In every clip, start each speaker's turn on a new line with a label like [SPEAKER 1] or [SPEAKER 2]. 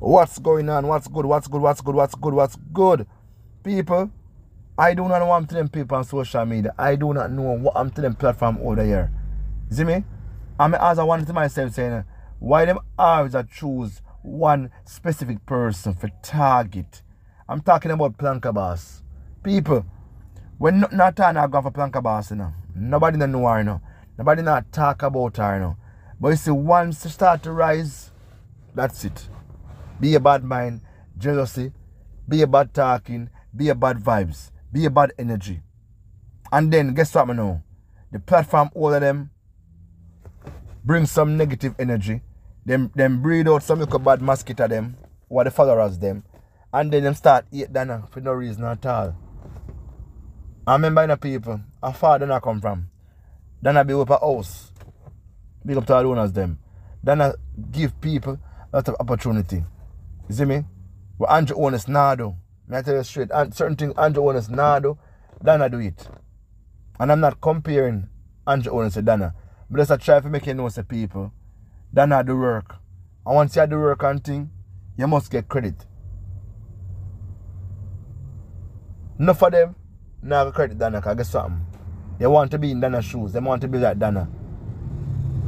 [SPEAKER 1] What's going on? What's good? What's good? What's good? What's good? What's good? People, I do not know what I'm telling people on social media. I do not know what I'm telling platform over here. See me? I'm as I wanted to myself saying, why them always I choose one specific person for target? I'm talking about Planka Boss. People, when not, not I go for Planka Boss, you know. Nobody don't know her, you know. Nobody not talk about her, you know. But you see, once you start to rise, that's it. Be a bad mind, jealousy, be a bad talking, be a bad vibes, be a bad energy. And then guess what I know? The platform, all of them, bring some negative energy. Them them breed out some little bad mosquito them, what the followers them. And then them start eat Donna for no reason at all. I remember the people, how far Donna come from? Donna be up a house. Big up to all owners them. Donna give people a lot of opportunity. You see me? What Andrew Holness now do. I tell you straight, and certain things Andrew Holness now do, Donna do it. And I'm not comparing Andrew Holness to Donna. But just I try to make you know say people, Donna do work. And once you do work and thing, you must get credit. Enough of them, now credit Donna because guess something. They want to be in Donna's shoes. They want to be like Donna.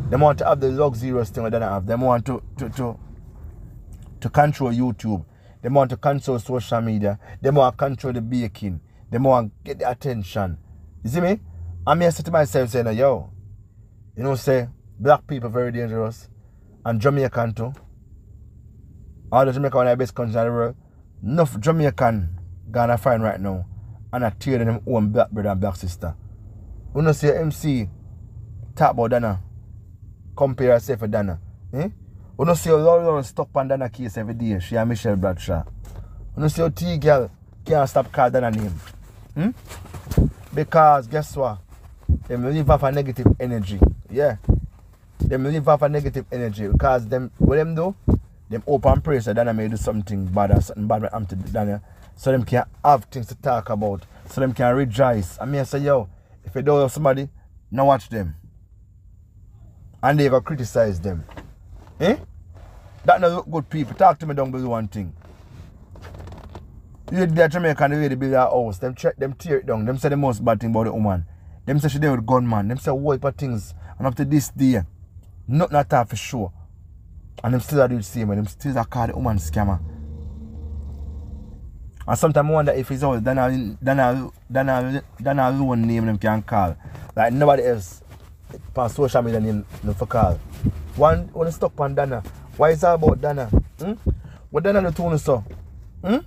[SPEAKER 1] They want to have the luxurious thing that Donna have. They want to, to, to, to control YouTube. They want to control social media. They want to control the baking. They want to get the attention. You see me? I'm here to myself saying, yo, you know, say, black people very dangerous. And Jamaican too. All the Jamaican of the best countries in the world. Enough Jamaican gonna find right now. And I tear them own black brother and black sister. You know, say MC talk about Donna. Compare herself with Donna. Eh? You know, see how Lorraine stuck on Donna case every day. She and Michelle Bradshaw. You know, see how T girl can't stop calling Donna name. Hmm? Because guess what? Them live off a negative energy. Yeah. Them live off a negative energy. Because them what them do? Them open praise that Donna may do something bad or something bad with to Donna. So them can have things to talk about. So them can rejoice. I mean I say, yo, if you don't somebody, now watch them. And they go criticize them. Eh? That not look good people. Talk to me down below one thing. You the Jamaican the way build their house. Them check them tear it down. Them say the most bad thing about the woman. Them say she there with gunman. Them say wipe her things. And up to this day, nothing at all for sure. And them still do the same. Them still a call the woman scammer. And sometimes I wonder if it's all Donna Donna Donna Donna alone name them can call. Like nobody else on social media name no for call. One one stuck on Donna. Why is that about Donna? Hmm? What Donna the tune so? Hmm?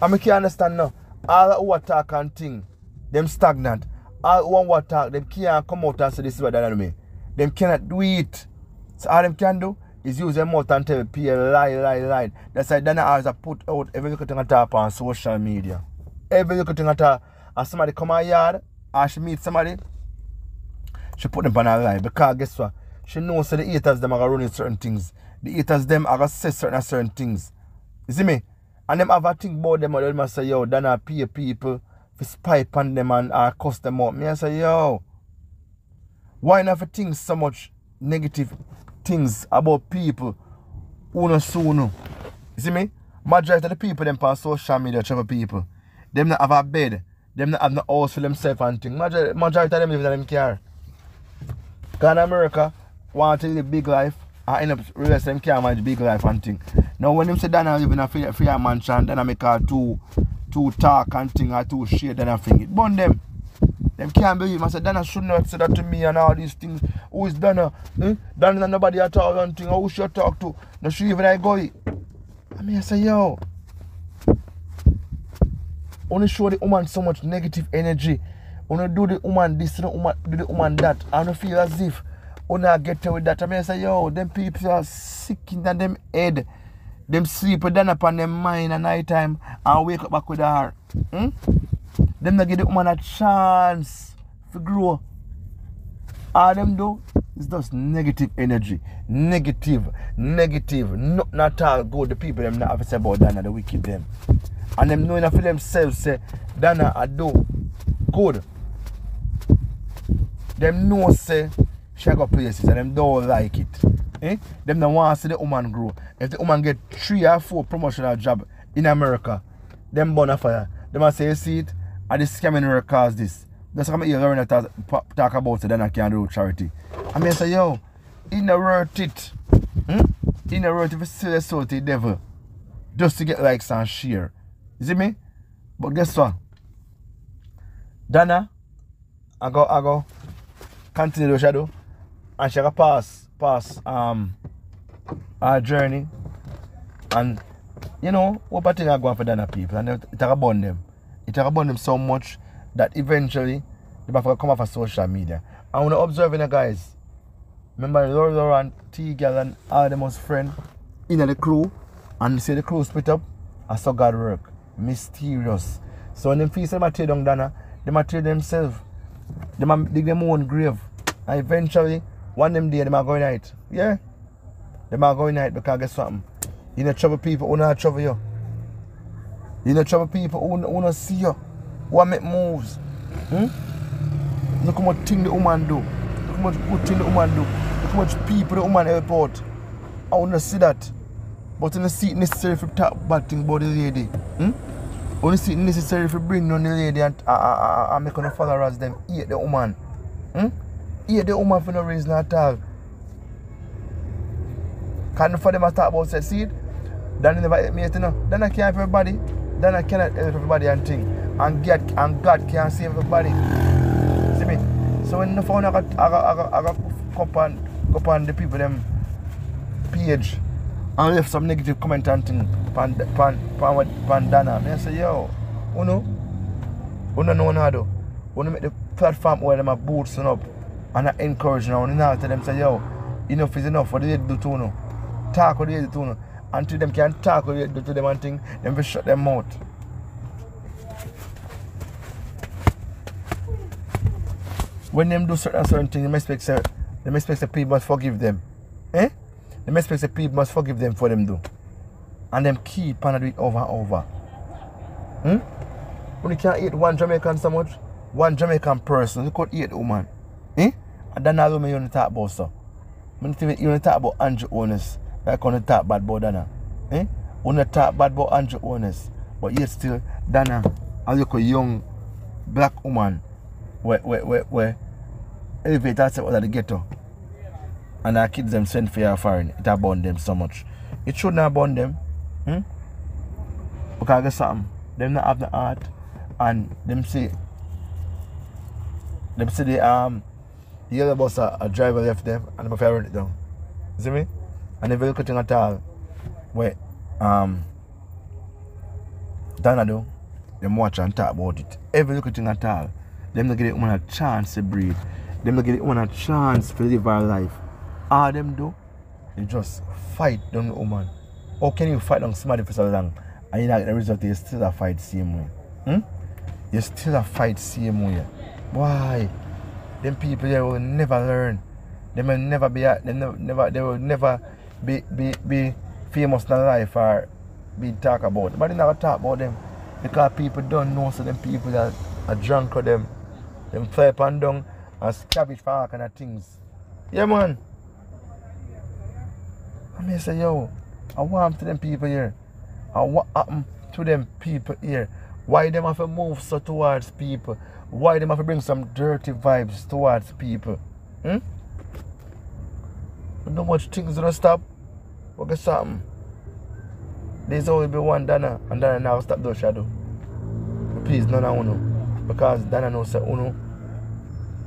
[SPEAKER 1] I can't understand now. All who attack and thing, them stagnant. All who attack, them can't come out and say this is what Donna do me. Them cannot do it. So all them can do is use their mouth and tell people lie, lie, lie. That's why Donna always put out every little thing at on social media. Every little thing at. And somebody come out yard and she meet somebody, she put them on her lie. Because guess what? She knows that the haters them are running certain things. The haters them are gonna say certain certain things. You see me? And them have a think about them and them say, yo, Donna pay people for spy on them and uh, cuss them out. Me I say, yo, why not think so much negative things about people who no so know. You see me? Majority of the people them on social media, travel people, them not have a bed, them not have no house for themselves and things. Majority, majority of them live in them car. Because America, want to live big life, I end up realize them can't manage big life and thing. Now when them say Donna live in a free, free mansion, then I make her two two talk and thing or two shade and I think it. Burn them. Them can't believe. I said, Donna shouldn't have said that to me and all these things. Who is Donna? Eh? Donna nobody at all and thing. Who should talk to? No, she even I go. I mean, I say, yo. Only show the woman so much negative energy. Only do the woman this, do the woman, do the woman that. I don't feel as if only I get away with that. I mean, I say, yo, them people are sick in them head. Them sleep them upon them mind at night time and wake up back with her. Hmm? Them not give the woman a chance to grow. All them do is just negative energy. Negative, negative, not, not all good. The people them not have to say about Donna, the wicked them. And them knowing for themselves say Donna I do good. Them know say she go places and them don't like it. Eh? Them don't want to see the woman grow. If the woman get three or four promotional job in America, them burn a fire. Them must say, you see it, and this scamming her cause this. That's how you learn talk, talk about it, then I can do charity. I mean, say, yo, in the worth it. Hmm? In the worth if you sell devil. Just to get likes and share. You see me? But guess what? Donna, I go, I go, continue the shadow. And she pass, pass, um, our journey. And, you know, what I think I go for Donna people. And it, bond them. It bond them so much that eventually they have to come off of social media. I want to observe you guys. Remember Laura and T girl and all them was friend in the crew and see the crew split up. I saw God work. Mysterious. So when them feel them tear down Donna, they tear themselves. They dig them own grave. And eventually, one them day, they might go night. Yeah. They might go night because guess something. You know trouble people who not trouble you. You know trouble people who, who not see you. Who make moves. Hmm? Look how much thing the woman do. Look how much good thing the woman do. Look how much people the woman help out. I want to see that. But you don't see it necessary for talk bad thing about the lady. Hmm? Only see it necessary for bring down the lady and uh, uh, uh, uh, make her followers them hate the woman. Hmm? Hate the woman for no reason at all. Can for them to talk about it? Then never hate me yet, you know. I can't help everybody. Then I cannot help everybody and thing. And God, and God can't save everybody. See me? So when the phone I got I got I got, I got go upon go upon the people them page and left some negative comment and thing pan pan pan, pan Donna. I say yo, you know, you know know how do. You make the platform where them are boosting up and I encourage now and now tell them say yo, enough is enough. What do they do to you? Talk what they do to you. Until them can talk what they do to them and thing, them will shut them mouth. When them do certain certain things, them expect say, them expect the people must forgive them. Eh? Them expect the people must forgive them for them do. And them keep on do it over and over. Hmm? When you can't eat one Jamaican so much, one Jamaican person, you could eat woman. Eh? And then all me you talk about so. You talk about Andrew Holness, like on the talk bad about Donna. Eh? You talk bad about Andrew Holness, but yet still Donna, as you a young black woman, where where where where elevate herself out of the ghetto and our kids them send for your foreign, it abound them so much. It should not abound them. Hmm? Because I guess something. Them not have the heart and them say them say the um the other bus a, a driver left them and to run it down. You see me? And if you look at all where um Donna do, them watch and talk about it. Every little thing at all. Them not give the woman a chance to breathe. Them not give the woman a chance to live her life. All them do, they just fight down the woman. How can you fight down somebody for so long and you not get the result, you still a fight same way? Hmm? You still a fight same way. Why? Them people they will never learn. They will never be they never, they will never be be, be famous in life or be talk about. But they never talk about them. Because people don't know so them people that are drunk or them them fly up and down and scavenge for all kind of things. Yeah man. I mean say yo, I want to them people here. And what happened to them people here? Why them have to move so towards people? Why them have to bring some dirty vibes towards people? Hmm? Not much things gonna stop. But guess something. There's only be one Donna and Donna now stop those shadow. Please none of uno. Because Donna knows that uno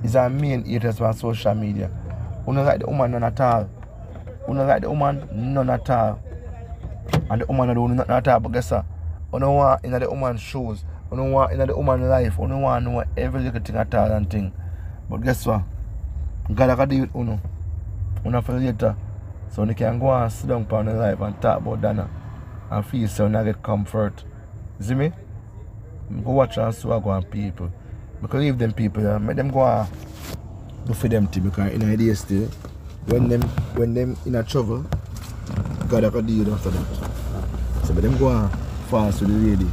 [SPEAKER 1] is our main haters on social media. Uno like the woman none at all. Uno like the woman none at all. And the woman don't nothing at all. But guess what? Uno want in the woman's shoes. Uno want in the woman's life. Uno want to know every little thing at all and thing. But guess what? God I can deal with Uno. Uno for later. So you can go and sit down on the life and talk about Donna. Uh, and feel so and get comfort. See me? Go watch and what go on people. Because leave them people there. Make them go and do for them too. Because in idea still, when them when them in a trouble, God I can deal after that. So make them go and fast to the lady.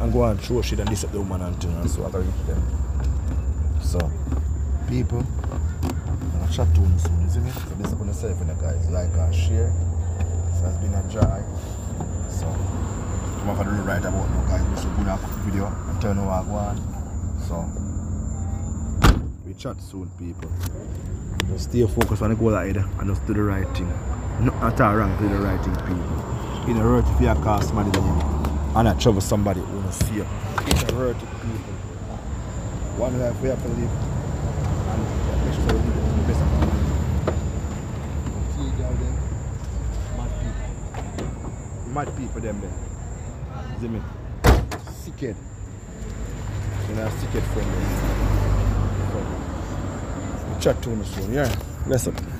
[SPEAKER 1] And go and throw shit and disturb the woman and thing and so I can reach them. So people I'll chat to you soon, you see me? So this on yourself in the guys. Like and share. So it's been a joy. So I'm not gonna do right about now guys. We should put a quick video and turn over go on. So we chat soon people. Just stay focused on the goal ahead and just do the right thing. Not at all wrong, do the right thing people. In a hurt if you money than you and I trouble somebody who don't see you. It's a hurt people. One life we have to live and make sure we live in the best of our See girl them? Mad people. Mad people them there. See me? Sickhead. You know, sickhead friend. Chat to me soon, yeah? Listen.